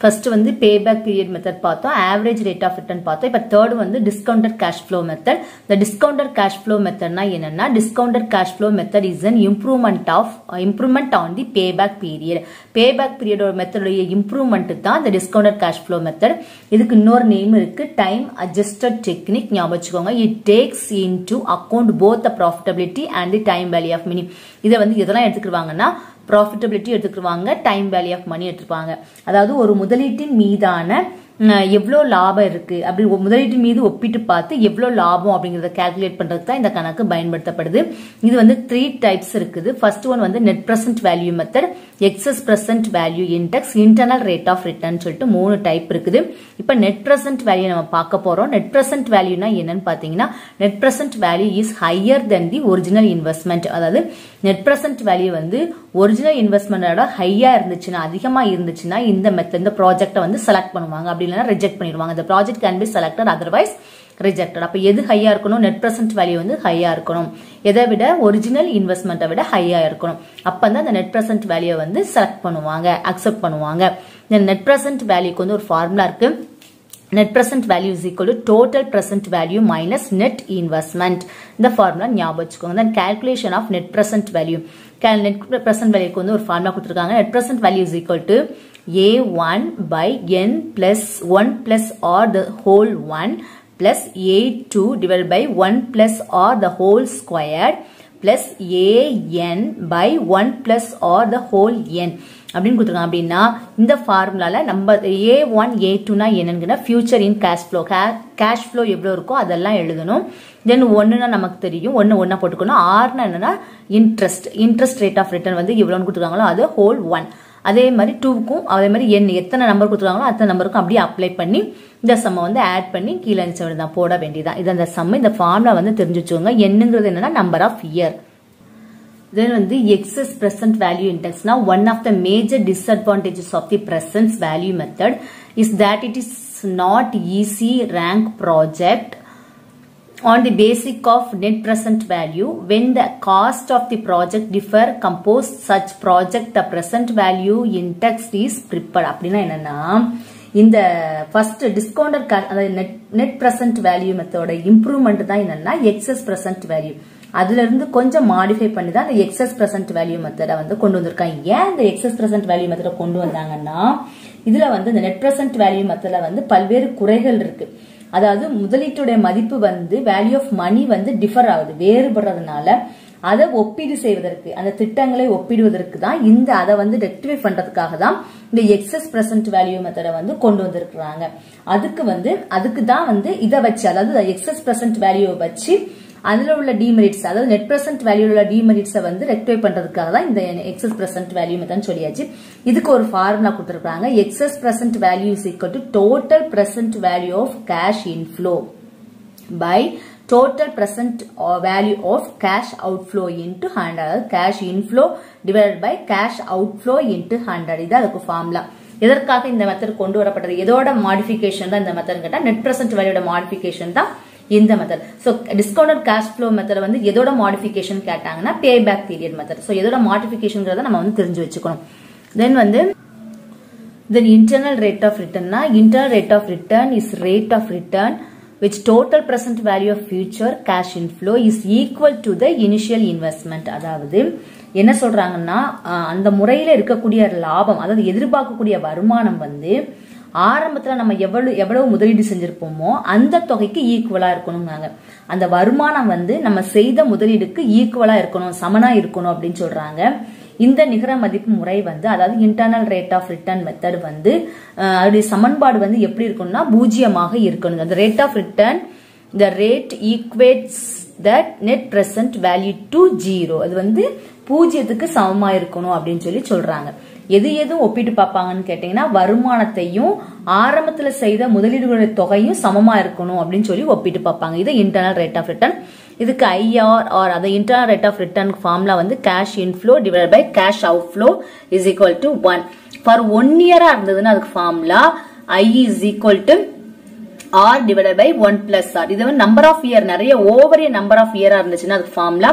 First வந்து pay back period method பார்த்தோம். Average rate of return பார்த்தோம். இப்போ தேர்ட் வந்து டிஸ்கவுண்டட் கேஷ் ஃப்ளோ மெத்தட் இந்த டிஸ்கவுண்டட் கேஷ் ஃப்ளோ மெத்தட்னா என்னன்னா discounted cash flow method is an improvement of improvement on the pay back period pay back பீரியடோட மெத்தடுடைய improvement தான் இந்த டிஸ்கவுண்டட் கேஷ் ஃப்ளோ மெத்தட் இதுக்கு இன்னொரு நேம் இருக்கு. டைம் அட்ஜஸ்டட் டெக்னிக் ஞாபகம் வச்சுக்கோங்க. It takes into account both the profitability and the time value of money இதை வந்து இதெல்லாம் எடுத்துக்கிடுவாங்கன்னா ப்ராஃபிட்டபிலிட்டி எடுத்துக்கிடுவாங்க டைம் வேல்யூ ஆஃப் மணி எடுத்துப்பாங்க அதாவது ஒரு முதலீட்டின் மீதான எவ்வளோ லாபம் இருக்குது அப்படி முதலீட்டு மீது ஒப்பிட்டு பார்த்து எவ்வளோ லாபம் அப்படிங்கிறத கால்குலேட் பண்ணுறதுக்கு தான் இந்த கணக்கு பயன்படுத்தப்படுது. இது வந்து த்ரீ டைப்ஸ் இருக்குது. ஃபர்ஸ்ட் ஒன் வந்து net present value method excess present value index internal rate of return சொல்லிட்டு மூணு டைப் இருக்குது. இப்போ நெட் ப்ரெசன்ட் வேல்யூ நம்ம பார்க்க போகிறோம் நெட் ப்ரெசன்ட் வேல்யூனா என்னன்னு பார்த்தீங்கன்னா net present value is higher than the original investment அதாவது நெட் ப்ரெசன்ட் வேல்யூ வந்து ஒரிஜினல் இன்வெஸ்ட்மெண்டோட ஹையாக இருந்துச்சுன்னா அதிகமாக இருந்துச்சுன்னா இந்த மெத்தட் இந்த ப்ராஜெக்ட்டை வந்து செலக்ட் பண்ணுவாங்க. அப்படி இல்லைன்னா ரிஜெக்ட் பண்ணிடுவாங்க. இந்த project can be selected otherwise rejected அப்போ எது ஹையா இருக்கணும்? நெட் ப்ரெசென்ட் வேல்யூ வந்து ஹையா இருக்கணும். எதை விட ஒரிஜினல் இன்வெஸ்ட்மெண்ட்டை விட ஹையா இருக்கணும். அப்போ தான் அந்த நெட் ப்ரெசென்ட் வேல்யூ வந்து செலக்ட் பண்ணுவாங்க அக்செப்ட் பண்ணுவாங்க. இந்த நெட் ப்ரெசென்ட் வேல்யூக்கு வந்து ஒரு ஃபார்முலா இருக்கு. Net present value is equal to total present value minus net investment இந்த formula ஞாபகம் then calculation of net present value net present value வந்து ஒரு formula கொடுத்துருக்காங்க net present value is equal to a1 by n plus 1 plus r the whole 1 plus a2 divided by 1 plus r the whole squared plus an by 1 plus r the whole n அப்படின்னு கொடுத்துருக்காங்க. அப்படின்னா இந்த ஃபார்முலால நம்ம ஏ one A டூனா என்னங்கிற future in cash flow cash flow எவ்வளோ இருக்கோ அதெல்லாம் எழுதணும். தென் ஒன்றுனா நமக்கு தெரியும். ஒன்று ஒன்றா போட்டுக்கணும். ஆறுனா என்னன்னா interest interest rate of return வந்து எவ்வளோன்னு கொடுத்துருக்காங்களோ அது ஹோல் ஒன் அதே மாதிரி டூக்கும் அதே மாதிரி என் எத்தனை நம்பர் கொடுத்துருக்காங்களோ அத்தனை நம்பருக்கும் அப்படியே அப்ளை பண்ணி இந்த சம்மை வந்து ஆட் பண்ணி கீழே தான் போட வேண்டியதான் இது அந்த சம்ம இந்த ஃபார்முலா வந்து தெரிஞ்சு வச்சுக்கோங்க. என்னங்கிறது என்னன்னா நம்பர் ஆஃப் இயர் then வந்து excess present value index now one of the major disadvantages of the present value method is that it is not easy rank project on the basic of net present value when the cost of the project differ compose such project the present value index is prepared அப்படின்னா என்னன்னா இந்த first discounter அதாவது net net present value மெத்தோட improvement தான் என்னன்னா excess present value அதுல இருந்து கொஞ்சம் மாடிஃபை பண்ணி தான் அந்த எக்ஸஸ் பிரசன்ட் வேல்யூ மெத்தடை வந்து கொண்டு வந்திருக்காங்க. ஏன் இந்த எக்ஸஸ் பிரசன்ட் வேல்யூ மெத்தடை கொண்டு வந்தாங்கன்னா இதுல வந்து இந்த நெட் பிரசன்ட் வேல்யூ மெத்தடில் வந்து பல்வேறு குறைகள் இருக்கு. அதாவது முதலீட்டுடைய மதிப்பு வந்து வேல்யூ ஆஃப் மணி வந்து டிஃபர் ஆகுது வேறுபடுறதுனால. அதை ஒப்பீடு செய்வதற்கு அந்த திட்டங்களை ஒப்பிடுவதற்கு தான் இந்த அதை வந்து ரெக்டிஃபை பண்றதுக்காக தான் இந்த எக்ஸஸ் பிரசன்ட் வேல்யூ மெத்தடை வந்து கொண்டு வந்திருக்கிறாங்க. அதுக்கு வந்து அதுக்கு தான் வந்து இதை வச்சு அதாவது எக்ஸஸ் பிரசன்ட் வேல்யூவை வச்சு அதில் உள்ள டிமெரிட்ஸ் அதாவது நெட் பிரசன்ட் வேல்யூ உள்ள டிமெரிட்ஸை வந்து ரெக்டிஃபை பண்றதுக்காக தான் இந்த எக்ஸஸ் பிரசன்ட் வேல்யூ மெத்தட் சொல்லியாச்சு. இதுக்கு ஒரு ஃபார்முலா கொடுத்துருக்காங்க excess present value is equal to total present value of cash inflow by total present value of cash uh, outflow into 100 அதாவது cash inflow divided by cash outflow into 100 இது அதுக்கு formula எதற்காக இந்த method கொண்டு வரப்பட்டது? எதோட modification தான் இந்த மெத்தட் கேட்டா நெட் பிரசன்ட் வேல்யூட மாடிஃபிகேஷன் தான் இந்த method so discounted cash flow method வந்து எதோட மாடிஃபிகேஷன் கேட்டாங்கன்னா pay back period method so எதோட மாடிஃபிகேஷன் நம்ம வந்து தெரிஞ்சு வச்சுக்கணும். தென் வந்து then internal rate of ரிட்டர்ன்னா internal rate of return is rate of return which total present value of future cash inflow is equal to the initial investment. அதாவது என்ன சொல்றாங்கன்னா அந்த முறையில இருக்கக்கூடிய லாபம் அதாவது எதிர்பார்க்கக்கூடிய வருமானம் வந்து ஆரம்பத்தில் நம்ம எவ்வளவு எவ்வளவு முதலீடு செஞ்சிருப்போமோ அந்த தொகைக்கு ஈக்குவலா இருக்கணுங்க அந்த வருமானம் வந்து நம்ம செய்த முதலீடுக்கு ஈக்குவலா இருக்கணும் சமனா இருக்கணும் அப்படின்னு சொல்றாங்க. இந்த நிகர மதிப்பு முறை வந்து அதாவது internal rate of return method வந்து அதோடைய சமன்பாடு வந்து எப்படி இருக்கணும்னா பூஜ்ஜியமாக இருக்கணும். அந்த rate of return the rate equates the net present value to zero அது வந்து பூஜ்ஜியத்துக்கு சமமா இருக்கணும் அப்படின்னு சொல்லி சொல்றாங்க. எது எது ஒப்பிட்டு பார்ப்பாங்கன்னு கேட்டீங்கன்னா வருமானத்தையும் ஆரம்பத்துல செய்த முதலீடுகளுடைய தொகையும் சமமா இருக்கணும் அப்படின்னு சொல்லி ஒப்பிட்டு பார்ப்பாங்க. இது இன்டர்னல் ரேட் ஆஃப் ரிட்டர்ன் இதுக்கு ஐஆர் ஆர் அதை internal rate of return formula வந்து cash inflow divide by cash outflow is equal to one for one இயரா இருந்ததுன்னா அதுக்கு formula I is equal to R divide by one plus R இது வந்து number of year நிறைய over number of இயரா இருந்துச்சுன்னா அதுக்கு formula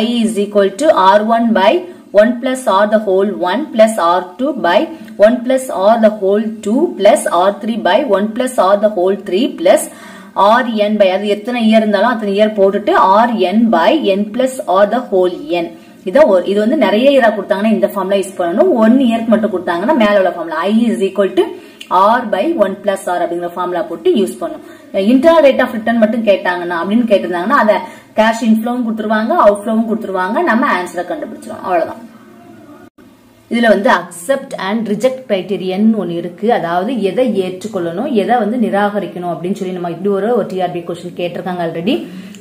i is equal to R one by 1 plus r the whole 1 plus r2 by 1 plus r the whole 2 plus r3 by 1 plus r the whole 3 plus rn by அது எத்தனை year இருந்தாலும் அத்தனை year போட்டுட்டு rn by n plus r the whole n. இதை இது வந்து நிறைய இயரா கொடுத்தாங்கன்னா இந்த ஃபார்ம்ல யூஸ் பண்ணணும். ஒன் இயர்க்கு மட்டும் கொடுத்தாங்கன்னா மேல உள்ள ஃபார்ம்ல i is equal to r by one plus R அப்படிங்கிற ஃபார்முலா போட்டு யூஸ் பண்ணும் இன்டர்னல் ரேட் ஆஃப் ரிட்டர்ன் மட்டும் கேட்டாங்கன்னா அப்படின்னு கேட்டிருந்தாங்கன்னா அதை கேஷ் இன்ஃப்ளோவும் கொடுத்துருவாங்க அவுட் கொடுத்துருவாங்க. நம்ம ஆன்சரை கண்டுபிடிச்சிடும் அவ்வளவுதான். இதுல வந்து அக்செப்ட் அண்ட் ரிஜெக்ட் கிரைட்டீரியன் ஒன்னு இருக்கு. அதாவது எதை ஏற்றுக்கொள்ளணும் எதை வந்து நிராகரிக்கணும் அப்படின்னு சொல்லி நம்ம இப்படி ஒரு ஒரு டிஆர்பி கொஸ்டின் கேட்டிருக்காங்க ஆல்ரெடி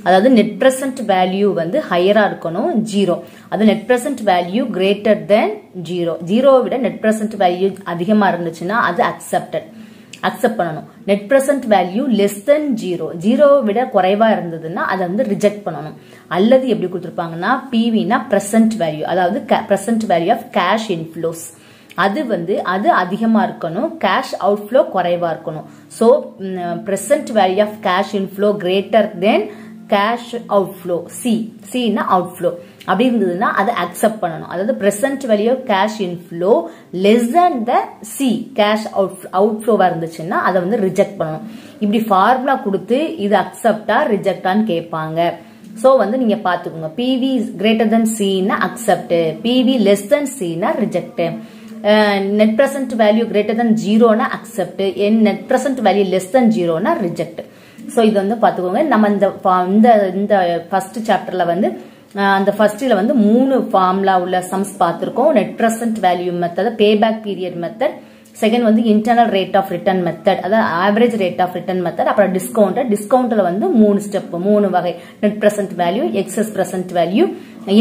அதாவது நெட் பிரசன்ட் வேல்யூ வந்து ஹையரா இருக்கணும் ஜீரோ அது net present value greater than zero ஜீரோவை விட நெட் பிரசன்ட் வேல்யூ அதிகமா இருந்துச்சுன்னா அது அக்செப்டட் அக்செப்ட் பண்ணணும். Net present value less than zero ஜீரோவை விட குறைவா இருந்ததுன்னா அதை வந்து ரிஜெக்ட் பண்ணணும். அல்லது எப்படி கொடுத்துருப்பாங்கன்னா பிவினா ப்ரெசன்ட் வேல்யூ அதாவது present value of cash inflows அது வந்து அது அதிகமா இருக்கணும். கேஷ் அவுட்ஃப்ளோ குறைவா இருக்கணும். So present value of cash inflow greater than cash outflow C Chinna outflow அப்படி இருந்ததுன்னா அதை அக்செப்ட் பண்ணணும். அதாவது present value cash inflow less than the C cash out அவுட்ஃப்ளோவா இருந்துச்சுன்னா அதை வந்து ரிஜெக்ட் பண்ணணும். இப்படி ஃபார்முலா கொடுத்து இது அக்செப்டா ரிஜெக்டான்னு கேட்பாங்க. சோ வந்து நீங்க பாத்துக்கோங்க பிவி கிரேட்டர் தென் சின்னா அக்செப்ட் பிவி லெஸ் தென் சின்னா reject net present value greater than ஜீரோனா accept என் net present value less than ஜீரோனா reject so இது வந்து பார்த்துக்கோங்க. நம்ம இந்த இந்த இந்த ஃபர்ஸ்ட் சாப்டரில் வந்து அந்த ஃபர்ஸ்ட்ல வந்து மூணு ஃபார்முலா உள்ள சம்ஸ் பார்த்துருக்கோம். Net present value method payback period method second வந்து internal rate of return method அதாவது average rate of return method அப்புறம் டிஸ்கவுண்ட் டிஸ்கவுண்ட்ல வந்து மூணு ஸ்டெப் மூணு வகை. Net present value excess present value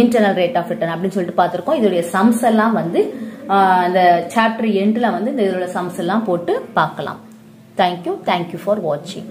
internal rate of return அப்படின்னு சொல்லிட்டு பார்த்துருக்கோம். இதோடைய சம்ஸ் எல்லாம் வந்து அந்த சாப்டர் எண்ட்ல வந்து இந்த இதோட சம்ஸ் எல்லாம் போட்டு பார்க்கலாம். தேங்க்யூ தேங்க்யூ ஃபார் வாட்சிங்